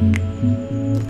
Música